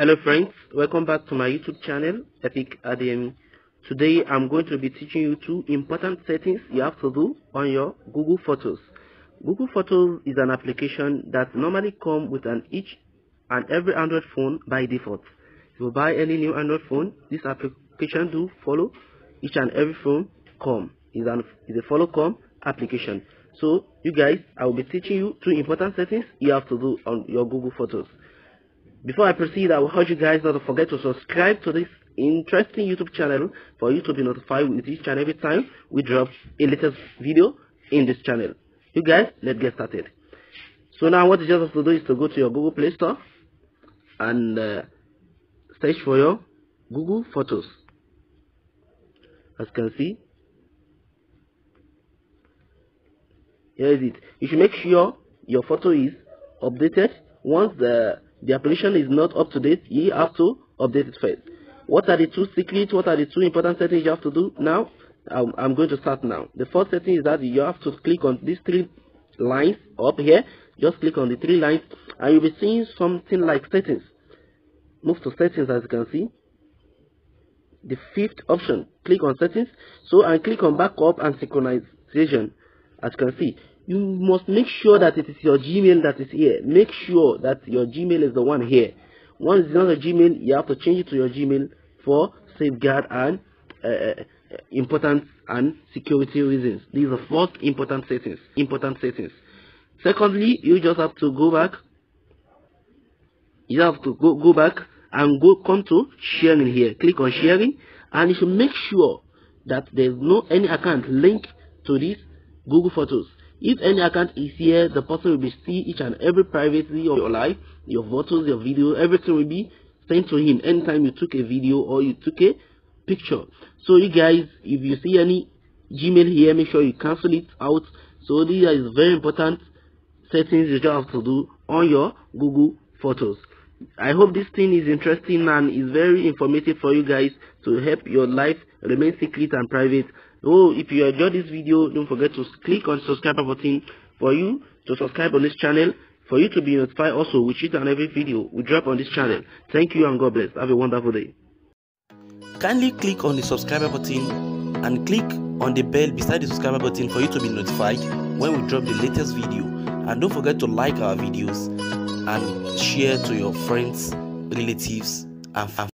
Hello friends, welcome back to my YouTube channel, Epic Adeyemi. Today I'm going to be teaching you two important settings you have to do on your Google Photos. Google Photos is an application that normally comes with an each and every Android phone by default. If you buy any new Android phone, this application do follow each and every phone come. Is an is a follow come application. So you guys, I will be teaching you two important settings you have to do on your Google Photos. Before I proceed, I will urge you guys not to forget to subscribe to this interesting YouTube channel for you to be notified with each and every time we drop a latest video in this channel. You guys, let's get started. So now what you just have to do is to go to your Google Play Store and uh, search for your Google Photos. As you can see, here is it. You should make sure your photo is updated once the the application is not up to date, you have to update it first. What are the two secrets? What are the two important settings you have to do now? I'm, I'm going to start now. The first setting is that you have to click on these three lines up here. Just click on the three lines and you'll be seeing something like settings. Move to settings as you can see. The fifth option, click on settings. So and click on backup and synchronization as you can see you must make sure that it is your Gmail that is here. Make sure that your Gmail is the one here. Once it's not a Gmail, you have to change it to your Gmail for safeguard and uh, uh, important and security reasons. These are first important settings. Important settings. Secondly, you just have to go back. You have to go go back and go come to sharing here. Click on sharing, and you should make sure that there's no any account linked to this Google Photos. If any account is here, the person will be see each and every privacy of your life, your photos, your video, everything will be sent to him anytime you took a video or you took a picture. So you guys, if you see any Gmail here, make sure you cancel it out. So these are very important settings you just have to do on your Google Photos. I hope this thing is interesting and is very informative for you guys to help your life remain secret and private. Oh, if you enjoyed this video, don't forget to click on subscribe button for you to subscribe on this channel, for you to be notified also with each and every video we drop on this channel. Thank you and God bless. Have a wonderful day. Kindly click on the subscribe button and click on the bell beside the subscribe button for you to be notified when we drop the latest video. And don't forget to like our videos and share to your friends, relatives, and family.